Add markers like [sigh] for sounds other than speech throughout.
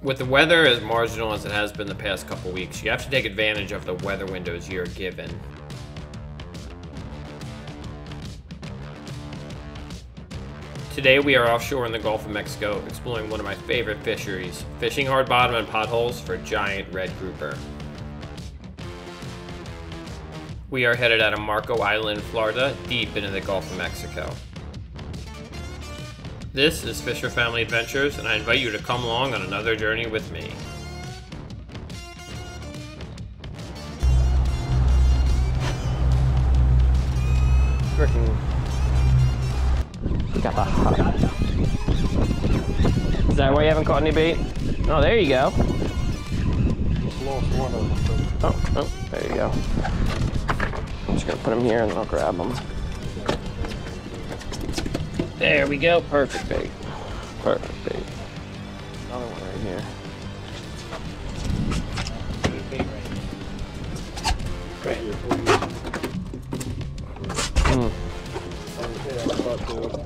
With the weather as marginal as it has been the past couple weeks, you have to take advantage of the weather windows you're given. Today we are offshore in the Gulf of Mexico exploring one of my favorite fisheries, fishing hard bottom and potholes for giant red grouper. We are headed out of Marco Island, Florida, deep into the Gulf of Mexico. This is Fisher Family Adventures, and I invite you to come along on another journey with me. Freaking. We got the hot. Is that why you haven't caught any bait? Oh, there you go. Just lost one of them. Oh, oh, there you go. I'm just gonna put them here and I'll grab them. There we go. Perfect bait. Perfect bait. Another one right here. Mm,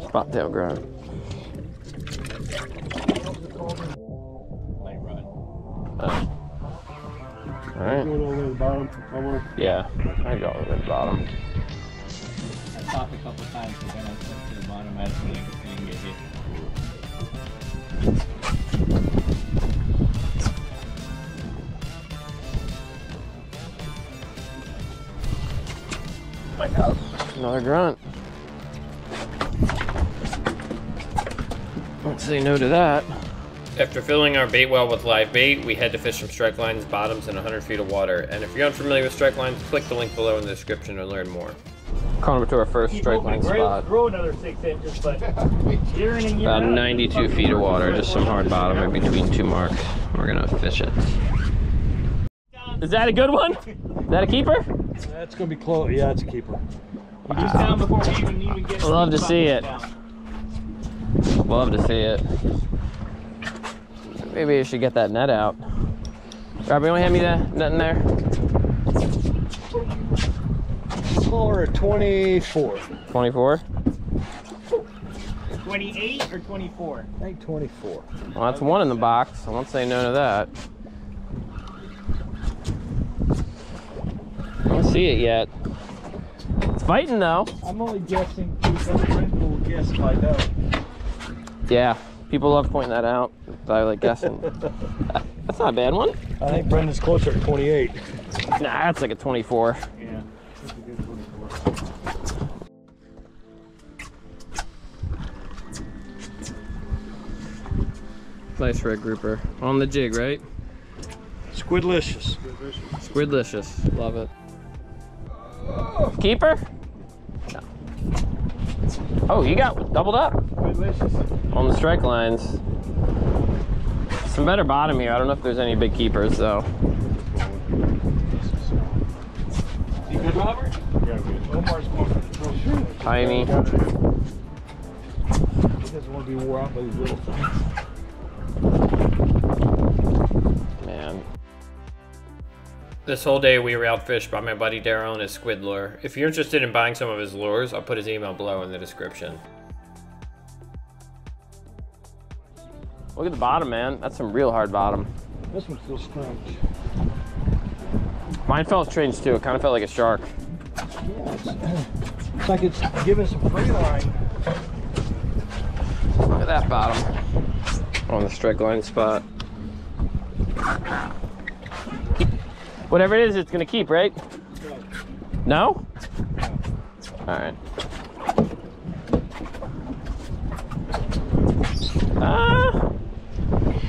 spot tail grunt. Uh, all right. Going all the way to the bottom. Yeah, I got it at the bottom. I popped a couple times, but then I slipped to the bottom. I didn't, I didn't hit. Another grunt. Don't say no to that. After filling our bait well with live bait, we head to fish some strike lines, bottoms, and 100 feet of water. And if you're unfamiliar with strike lines, click the link below in the description to learn more. Coming up to our first Keep strike hoping line to spot. grow another six inches, but year in and year About out, 92 feet of water, just some hard bottom in between two marks. We're gonna fish it. Is that a good one? Is that a keeper? That's gonna be close. Yeah, it's a keeper. Just down before we even even get. Love to see it. down. Love to see it. Maybe I should get that net out. Robbie, you want to hand me that net in there? Smaller, 24. 24? 28 or 24? I think 24. Well, that's one in the box. I won't say no to that. I don't see it yet. It's fighting though. I'm only guessing because Brent will guess if I know. Yeah, people love pointing that out. I like guessing. [laughs] that's not a bad one. I think Brendan's closer to 28. Nah, that's like a 24. Nice red grouper. On the jig, right? Squidlicious. Squidlicious. Love it. Keeper? No. Oh, you got doubled up Squidlicious. on the strike lines. Some better bottom here. I don't know if there's any big keepers though. You good, Robert? Yeah, good. Omar's going for the trophy. Tiny. He doesn't want to be wore out by these little things. Man. This whole day we were outfished by my buddy Daryl and his squid lure. If you're interested in buying some of his lures, I'll put his email below in the description. Look at the bottom, man. That's some real hard bottom. This one feels strange. Mine felt strange too. It kind of felt like a shark. Yeah, it's, it's like it's giving some free line. Look at that bottom. On the strike line spot. Whatever it is, it's gonna keep, right? No? Alright. Ah,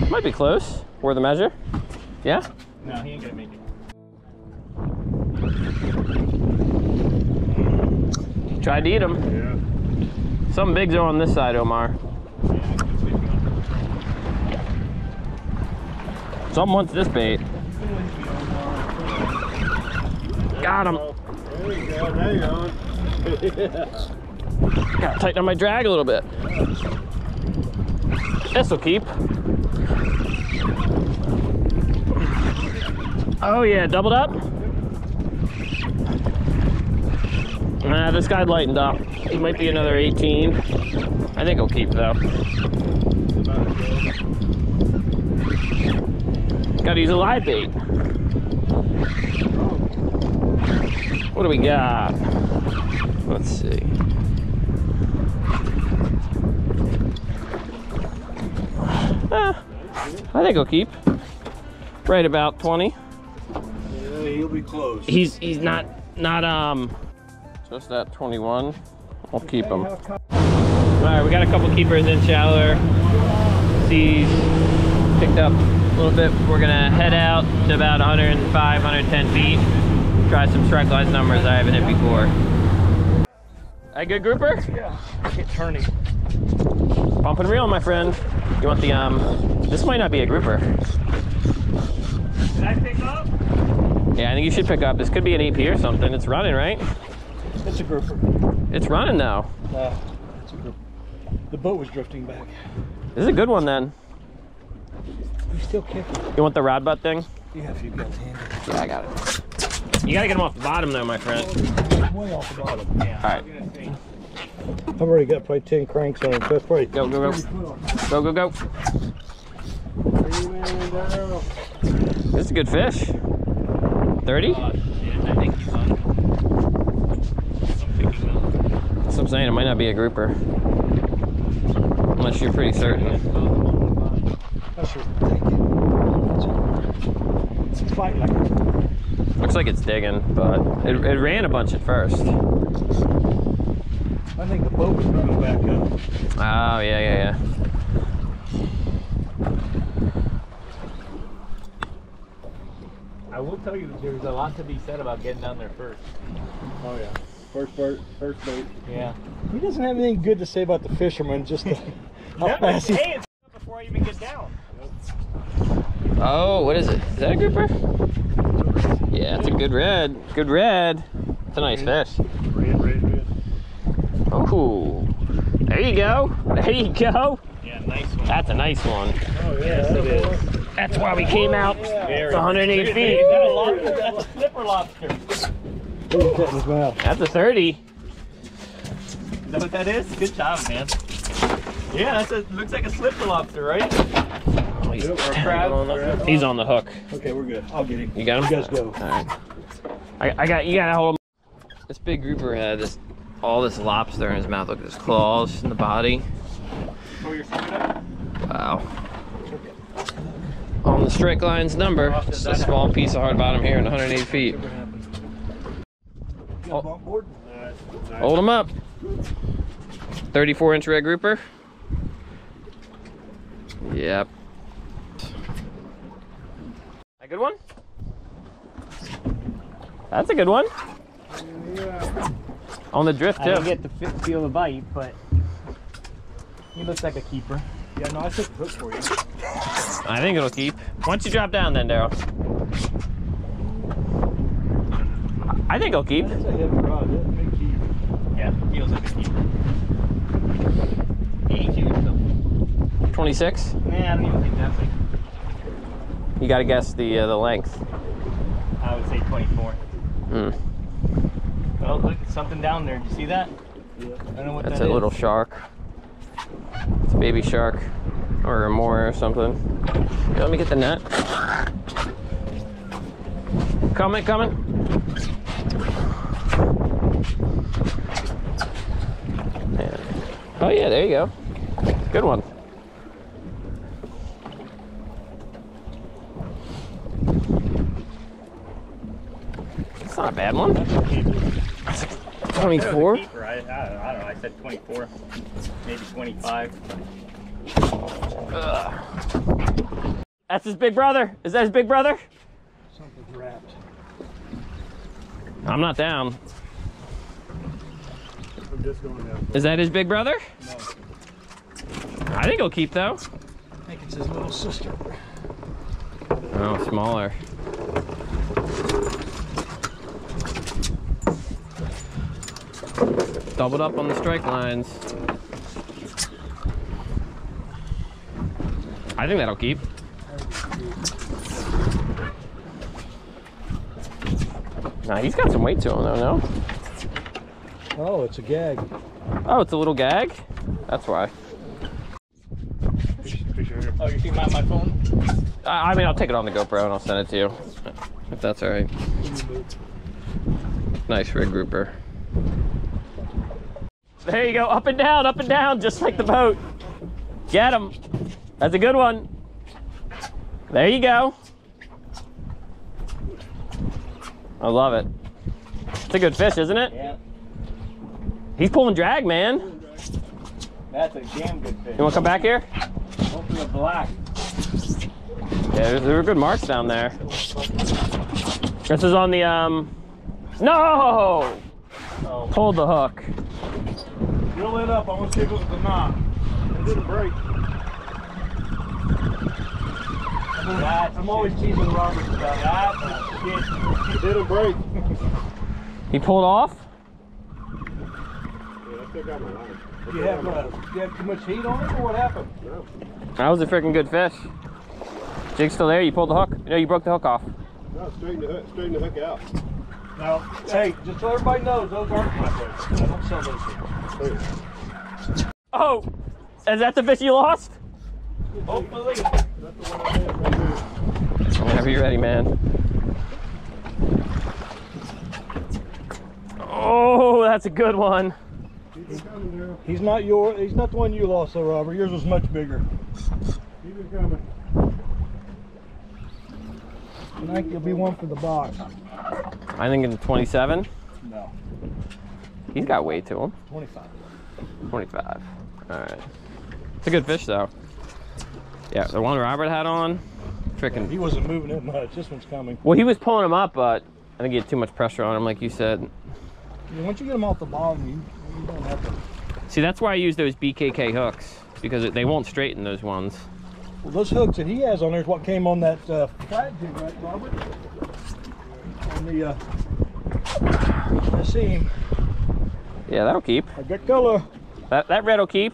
might be close. Worth a measure. Yeah? No, he ain't gonna make it. Tried to eat them. Yeah. Some bigs are on this side, Omar. Some wants this bait. Got him. There you go. Now you're on. Gotta tighten up my drag a little bit. This'll keep. Oh yeah, doubled up. Nah, this guy lightened up. He might be another 18. I think he'll keep though. Gotta use a live bait. What do we got? Let's see. Ah, I think he'll keep. Right about 20. Yeah, he'll be close. He's he's not not um just at 21. I'll keep him. All right, we got a couple keepers in shallower. Seas picked up a little bit. We're gonna head out to about 105, 110 feet. Try some strike lines numbers I haven't hit before. A good grouper? Yeah, get turning. Bump and reel, my friend. You want the um? This might not be a grouper. Did I pick up? Yeah, I think you should pick up. This could be an AP or something. It's running, right? It's a grouper. It's running though. Uh, it's a grouper. The boat was drifting back. This is a good one then. He's still kicking. You want the rod butt thing? Yeah, if you've got it handy. Yeah, I got it. You gotta get them off the bottom though, my friend. Way off the bottom. All right, I've already got probably 10 cranks on it. That's probably go, go, go, go, go, go. This is a good fish. 30? Uh, I think he's on. I'm picking up. That's what I'm saying. It might not be a grouper. Unless you're pretty certain. I should take it. It's fighting like a Looks like it's digging, but it, it ran a bunch at first. I think the boat was coming back up. Oh, yeah, yeah, yeah. I will tell you there's a lot to be said about getting down there first. Oh yeah. First boat, first boat. Yeah. He doesn't have anything good to say about the fisherman, just the, [laughs] how fast he. Hey, it's before I even get down. Oh, what is it? Is that a grouper? Yeah, it's a good red. Good red. It's a nice fish. Red, red, red. Oh, there you go. There you go. Yeah, nice one. That's a nice one. Oh yeah, Yes, it is. That's why we came out. It's 108 feet. Is that a lobster? That's a slipper lobster. Is He's cutting his mouth. That's a 30. that what that is? Good job, man. Yeah, that looks like a slipper lobster, right? He's, Or a crab. he's on the hook. Okay, we're good. I'll get him. You got him? You guys go. All right. I, I got you. Got to hold him. This big grouper had this, all this lobster in his mouth. Look at his claws in the body. Oh, you're seeing? Wow. On the strike lines number, just a small piece of hard bottom here and 108 feet. Got him on board? Hold him up. 34 inch red grouper. Yep. A good one? That's a good one. On the drift too. I didn't get to feel the bite, but he looks like a keeper. Yeah, no, I took the hook for you. I think it'll keep. Why don't you drop down then, Daryl? I think it'll keep. That's a heavy rod. That's a big keep. Yeah, feels like a keeper. He ain't huge though. 26. Man, I don't even think that's like, You got to guess the uh, the length. I would say 24. Hmm. Oh, look, something down there. Do you see that? Yeah. I don't know what That's that a is. little shark. It's a baby shark or a moor or something. Here, let me get the net. Coming, coming. Yeah. Oh yeah, there you go. Good one. Not a bad one. That's a keeper. That's a That was a 24. I, I, I don't know. I said 24, maybe 25. Ugh. That's his big brother. Is that his big brother? Something's wrapped. I'm not down. I'm just going down. Is that his big brother? No. I think he'll keep though. I think it's his little sister. Oh, smaller. Doubled up on the strike lines. I think that'll keep. Nah, he's got some weight to him though, no? Oh, it's a gag. Oh, it's a little gag? That's why. Oh, you see you my phone? I I mean, I'll take it on the GoPro and I'll send it to you, if that's all right. Nice rig grouper. There you go, up and down, up and down, just like the boat. Get him. That's a good one. There you go. I love it. It's a good fish, isn't it? Yeah. He's pulling drag, man. That's a damn good fish. You want to come back here? Hopefully a black. Yeah, there- were good marks down there. This is on the, um, no! Hold the hook. Reel it up. I want to see if it was a knot. It didn't break. That's I'm always teasing Robert about that. It didn't break. [laughs] He pulled off? Yeah, Do you have, uh, do you have too much heat on it, or what happened? No. That was a freaking good fish. Jig's still there. You pulled the hook. No, you broke the hook off. No, straighten the hook, straighten the hook out. Now, hey, just so everybody knows, those aren't my fish. I don't sell those here. Oh, is that the fish you lost? Hopefully. Whenever you're ready, man. Oh, that's a good one. He's not your. He's not the one you lost, though, Robert. Yours was much bigger. Keep it coming. I think there'll be one for the box. I think it's 27. No, He's got weight to him. 25. 25. All right. It's a good fish, though. Yeah, the one Robert had on, freaking. He wasn't moving it much. This one's coming. Well, he was pulling him up, but I think he had too much pressure on him, like you said. Yeah, once you get them off the bottom, you, you don't have to. See, that's why I use those BKK hooks because they won't straighten those ones. Well, those hooks that he has on there is what came on that uh, flat jig, right, Robert? On the, uh, I see him. Yeah, that'll keep. I got color. That that red will keep.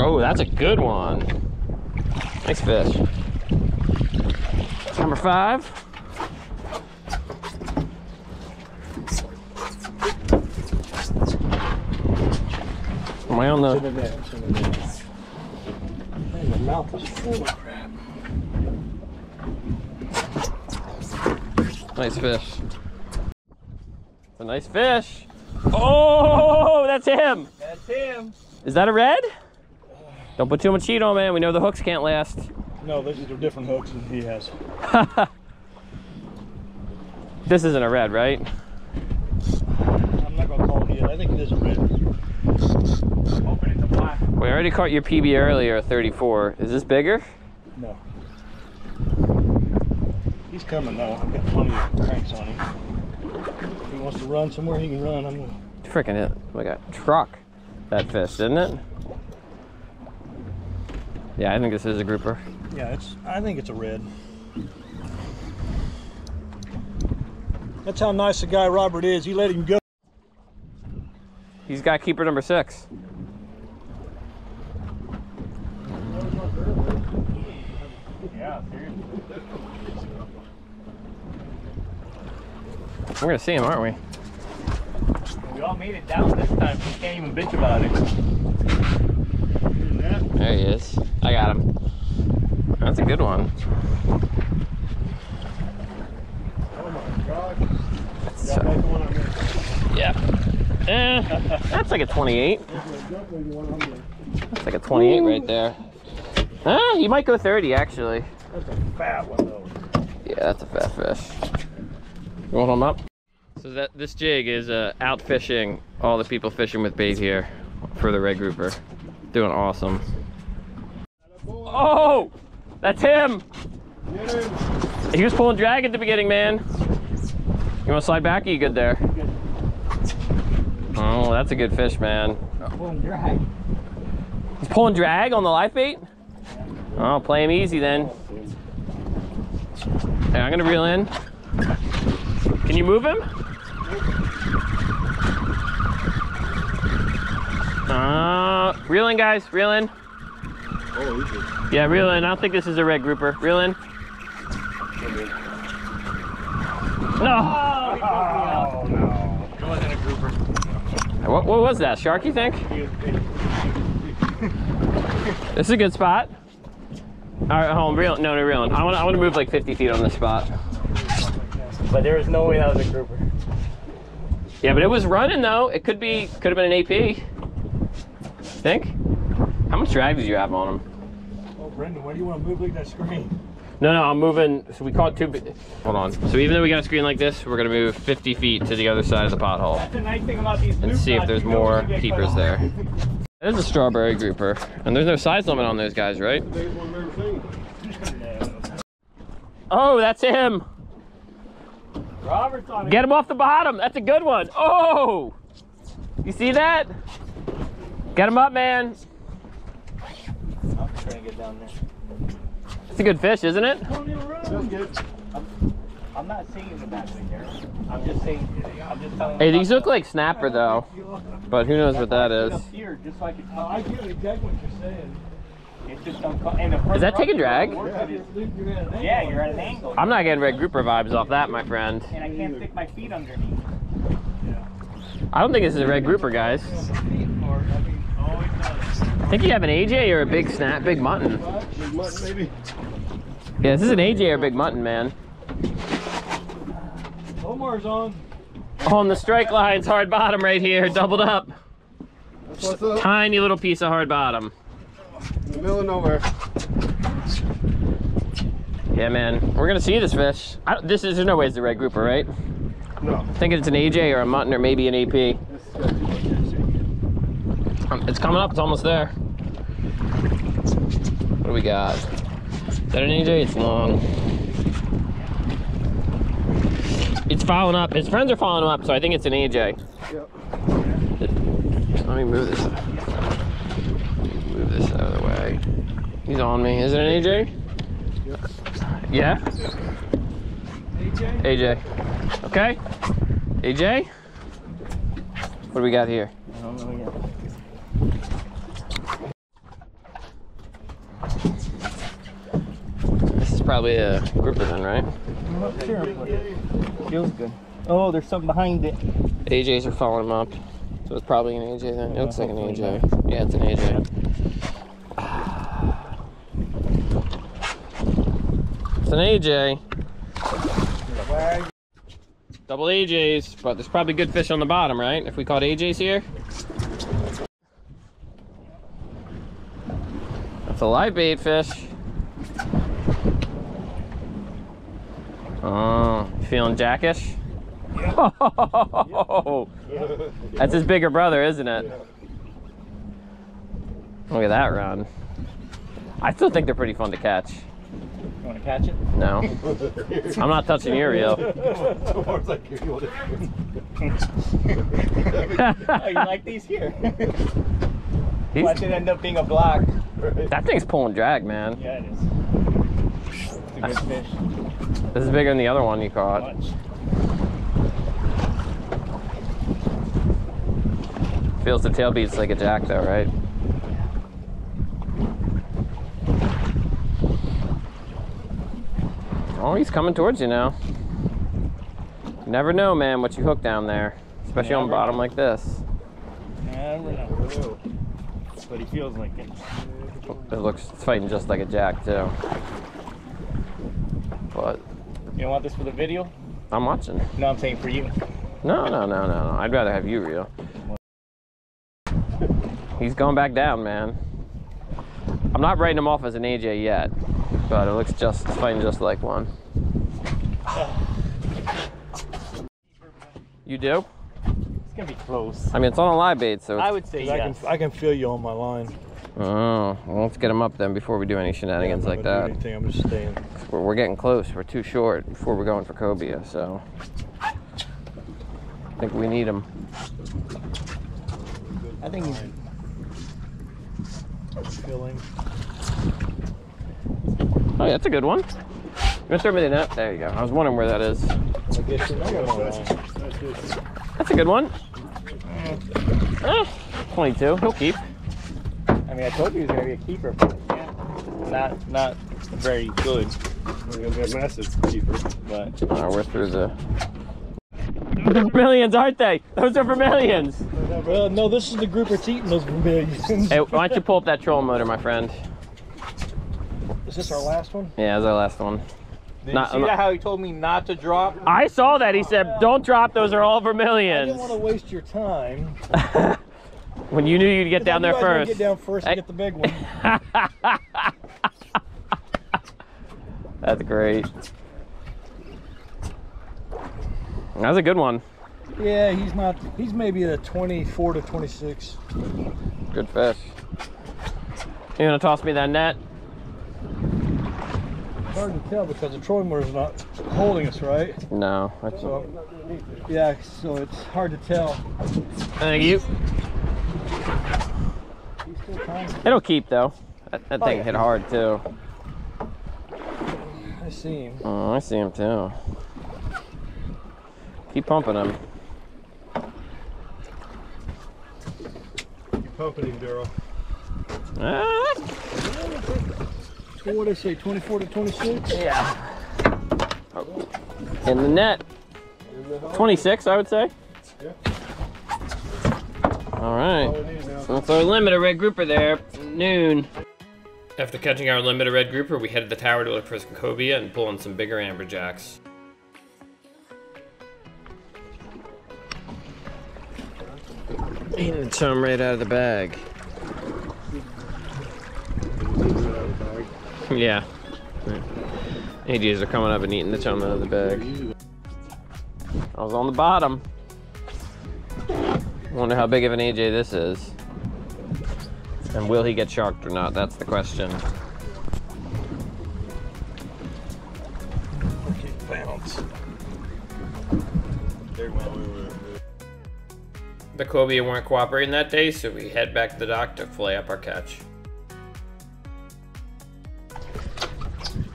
Oh, that's a good one. Nice fish. Number five. I on the? the net. The net. Man, the mouth is full of crap. Nice fish. It's a nice fish. Oh, that's him. That's him. Is that a red? Don't put too much heat on, man. We know the hooks can't last. No, these are different hooks than he has. [laughs] This isn't a red, right? I'm not gonna call it. I think it is a red. I'm hoping it's a black. We already caught your PB earlier, 34. Is this bigger? No. He's coming though. I've got plenty of cranks on him. If he wants to run somewhere, he can run. I'm gonna. Freaking it. Like a truck, that fish, didn't it? Yeah, I think this is a grouper. Yeah, it's. I think it's a red. That's how nice the guy Robert is. He let him go. He's got keeper number six. Yeah, seriously. We're gonna see him, aren't we? We all made it down this time. We can't even bitch about it. There he is. I got him. That's a good one. Oh my God. That's, That's the one I'm gonna, yeah. Eh, that's like a 28. definitely the one I'm gonna. That's like a 28 right there. Ah, he might go 30 actually. That's a fat one though. Yeah, that's a fat fish. You want him up? So that this jig is uh, out fishing all the people fishing with bait here for the red grouper. Doing awesome. Oh, that's him. Him. He was pulling drag at the beginning, man. You want to slide back? Or you good there? Oh, that's a good fish, man. Pulling drag. He's pulling drag on the live bait? Oh, play him easy then. Hey, I'm gonna reel in. Can you move him? Uh, reel in, guys. Reel in. Oh. Yeah, reel in. I don't think this is a red grouper. Reel in. No. Oh no. It wasn't a grouper. What, what was that? Shark, you think? This is a good spot. All right, home, on. Reel, no, no, reeling. I want, I want to move like 50 feet on this spot. But there was no way that was a grouper. Yeah, but it was running though. It could be, could have been an AP. Think? How much drag did you have on him? Oh, Brendan, why do you want to move like that screen? No, no, I'm moving. So we caught two. Hold on. So even though we got a screen like this, we're gonna move 50 feet to the other side of the pothole That's the nice thing about these and see if there's more keepers there. There's a strawberry grouper, and there's no size limit on those guys, right? Biggest one I've ever seen. Oh, that's him. Robert's on. Get him off the bottom. That's a good one. Oh, you see that? Get him up, man. I'm trying to get down there. It's a good fish, isn't it? That's good. I'm not saying the bad thing there. I'm just saying. I'm just telling. Hey, these look like snapper though, but who knows what that is? Up here, just so I I get exactly what you're saying. It's just uncomfortable. And the front Is that rod taking drag? worth it is- You're at an angle. Yeah, you're at an angle. I'm not getting red grouper vibes off that, my friend. And I can't stick my feet underneath. I don't think this is a red grouper, guys. Oh, I think you have an AJ or a big snap, big mutton. Big mutton, maybe. Yeah, this is an AJ or a big mutton, man. Omar's on. On the strike lines, hard bottom right here, doubled up. That's what's up. Tiny little piece of hard bottom. In the middle of nowhere. Yeah, man, we're gonna see this fish. I, this is there's no way it's a red grouper, right? No. I think it's an AJ or a mutton or maybe an AP. This is got too much juicy. Um, It's coming up. It's almost there. What do we got? Is that an AJ? It's long. It's following up. His friends are following him up, so I think it's an AJ. Yep. Let me move this. Move this out of the way. He's on me. Is it an AJ? Yeah. AJ. Okay. AJ. What do we got here? I don't know yet. This is probably a grouper then, right? Sure. Feels good. Oh, there's something behind it. AJs are following him up. So it's probably an AJ then. It looks like an AJ. Yeah, it's an AJ. It's an AJ. Double AJs, but there's probably good fish on the bottom, right? If we caught AJs here. That's a live bait fish. Oh, you feeling jackish? Oh, that's his bigger brother, isn't it? Look at that run. I still think they're pretty fun to catch. You want to catch it? No, [laughs] I'm not touching your reel. So far, it's like, here, you want it? Oh, you like these here? He's- Watch it end up being a block. that thing's pulling drag, man. Yeah, it is. A good fish. This is bigger than the other one you caught. Feels the tail beats like a jack, though, right? Oh, he's coming towards you now. You never know, man, what you hook down there, especially on Never bottom know. like this. Never know. But he feels like it. It looks it's fighting just like a jack too. But You don't want this for the video? I'm watching. No, I'm saying for you. No, no, no, no, no. I'd rather have you real. He's going back down, man. I'm not writing him off as an AJ yet, but it looks just it's fighting just like one. You do? It's gonna be close. I mean, it's on a live bait, so. I would say I yes. can I can feel you on my line. Oh, well, let's get him up then before we do any shenanigans I'm like that. Anything. I'm just staying. We're, we're getting close. We're too short before we're going for cobia, so I think we need him. I think he's Feeling. Oh, yeah, that's a good one. You want to throw me the net? There you go. I was wondering where that is. I guess you're not on my line. That's a good one. Eh, 22. He'll keep. I mean, I told you he was gonna be a keeper, but yeah, not not very good. We're gonna be a massive keeper. But Uh, we're through the. Those are Vermilions, aren't they? Those are Vermilions. Well, no, this is the group that's eating those vermilions. Hey, why don't you pull up that trolling motor, my friend? Is this our last one? Yeah, that's our last one. Did Not- you see I'm not- that how he told me not to drop? I saw that. He said, don't drop, those are all I didn't want to waste your time. [laughs] when you knew you'd get down there I was first. Get down first and Hey. get the big one. [laughs] That's great. That's a good one. Yeah, he's not. He's maybe a 24 to 26. Good fish. You gonna toss me that net? Hard to tell because the trolling is not holding us, right? No. That's, So, yeah, so it's hard to tell. thank you. He's. It'll keep though. That, that Oh, thing yeah. hit hard too. I see him. Oh, I see him too. Keep pumping him. You pumping him, Daryl. Ah, So what did I say? 24 to 26? yeah. In the net. 26, I would say. Yeah. All right. All we need now. That's our limit, a red grouper there. Noon. After catching our limited red grouper, we headed to the tower to look for some cobia and pull in some bigger amberjacks. Eating the chum right out of the bag. Yeah. AJs are coming up and eating the chum out of the bag. I was on the bottom. Wonder how big of an AJ this is. And will he get sharked or not? That's the question. Okay, bounce. The cobia weren't cooperating that day, so we head back to the dock to fillet up our catch.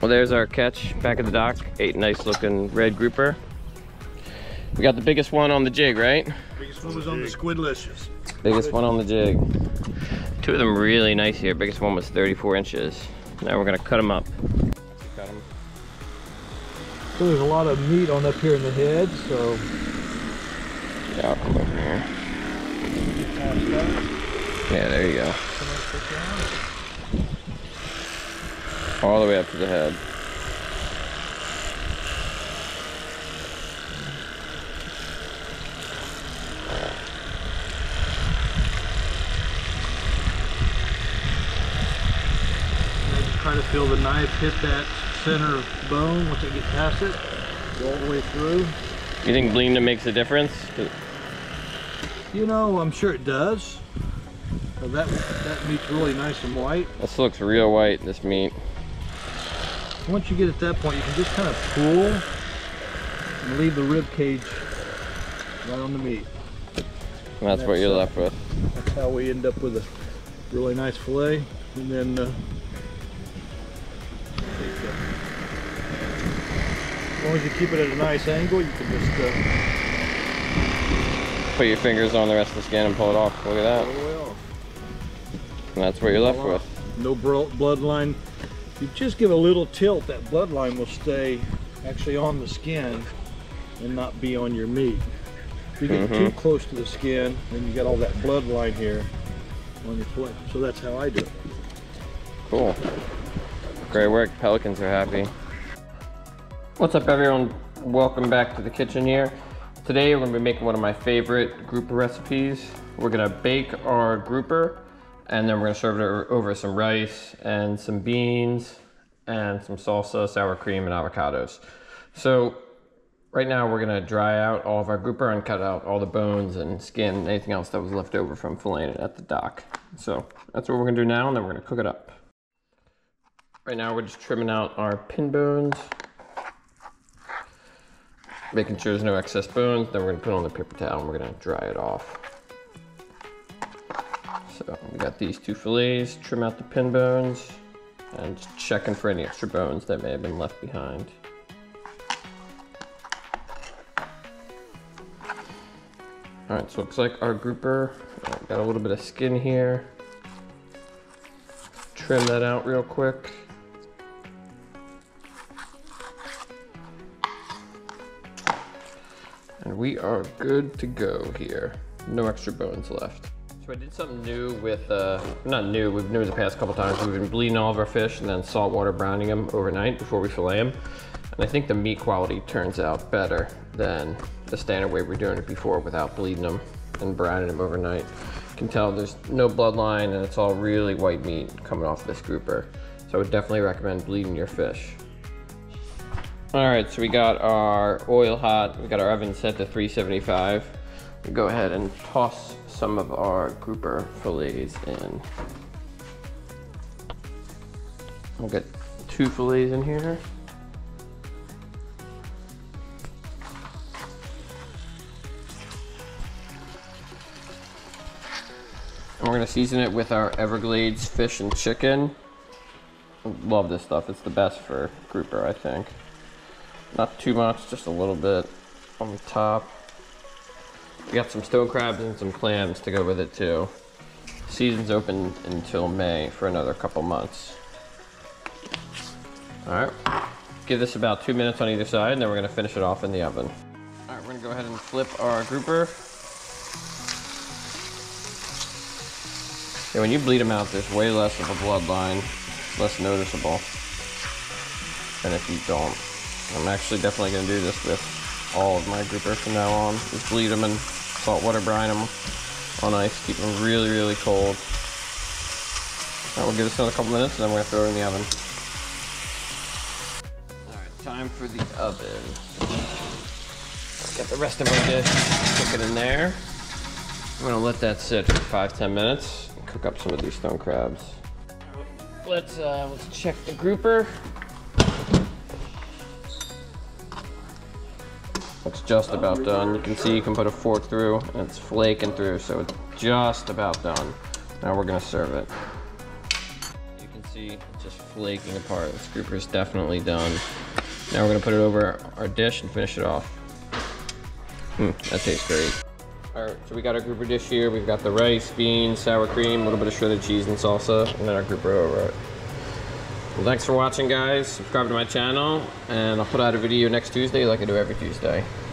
Well, there's our catch back at the dock. Eight nice looking red grouper. We got the biggest one on the jig, right? Biggest one was on the squidlicious. Biggest one on the jig. Two of them really nice here. Biggest one was 34 inches. Now we're gonna cut them up. Cut 'em. So there's a lot of meat on up here in the head, so Yeah, I'll come over here. Yeah, there you go. All the way up to the head. Try to feel the knife hit that center bone once it gets past it, go all the way through. You think bleeding makes a difference? You know, I'm sure it does. But that that meat's really nice and white. This looks real white, this meat. Once you get at that point, you can just kind of pull and leave the rib cage right on the meat. And that's what you're left with. That's how we end up with a really nice fillet. And then uh, as long as you keep it at a nice angle, you can just uh, Put your fingers on the rest of the skin and pull it off. Look at that. off. And that's what you're left with. No bloodline. If you just give a little tilt, that bloodline will stay actually on the skin and not be on your meat. If you get too close to the skin, then you got all that bloodline here on your plate. So that's how I do it. Cool. Great work. Pelicans are happy. What's up, everyone? Welcome back to the kitchen here. Today, we're gonna be making one of my favorite grouper recipes. We're gonna bake our grouper, and then we're gonna serve it over some rice and some beans and some salsa, sour cream, and avocados. So, right now, we're gonna dry out all of our grouper and cut out all the bones and skin and anything else that was left over from filleting it at the dock. So, that's what we're gonna do now, and then we're gonna cook it up. Right now we're just trimming out our pin bones. Making sure there's no excess bones. Then we're gonna put on the paper towel and we're gonna dry it off. So we got these two fillets, trim out the pin bones, and just checking for any extra bones that may have been left behind. All right, so looks like our grouper uh, got a little bit of skin here. Trim that out real quick. And we are good to go here. No extra bones left. So I did something new with, uh, not new, we've doing it the past couple times. We've been bleeding all of our fish and then saltwater brining them overnight before we fillet them. And I think the meat quality turns out better than the standard way we're doing it before without bleeding them and brining them overnight. You can tell there's no bloodline and it's all really white meat coming off this grouper. So I would definitely recommend bleeding your fish. All right, so we got our oil hot. We got our oven set to 375. We go ahead and toss some of our grouper fillets in. We'll get two fillets in here. And we're gonna season it with our Everglades fish and chicken. Love this stuff. It's the best for grouper, I think. Not too much, just a little bit on the top. We got some stone crabs and some clams to go with it too. Season's open until May for another couple months. All right, give this about two minutes on either side and then we're gonna finish it off in the oven. All right, we're gonna go ahead and flip our grouper. Yeah, when you bleed them out, there's way less of a bloodline, less noticeable than if you don't. I'm actually definitely gonna do this with all of my grouper from now on. Just bleed them and saltwater brine them on ice, keep them really, really cold. Now we'll give us another couple minutes and then we're gonna throw it in the oven. All right, time for the oven. Got the rest of our dish, cook it in there. I'm gonna let that sit for five, ten minutes and cook up some of these stone crabs. Let's uh, let's check the grouper. It's just about done. You can see you can put a fork through and it's flaking through, so it's just about done. Now we're gonna serve it. You can see it's just flaking apart. The grouper is definitely done. Now we're gonna put it over our dish and finish it off. Hmm, that tastes great. All right, so we got our grouper dish here. We've got the rice, beans, sour cream, a little bit of shredded cheese and salsa, and then our grouper over it. Well, thanks for watching, guys. Subscribe to my channel, and I'll put out a video next Tuesday like I do every Tuesday.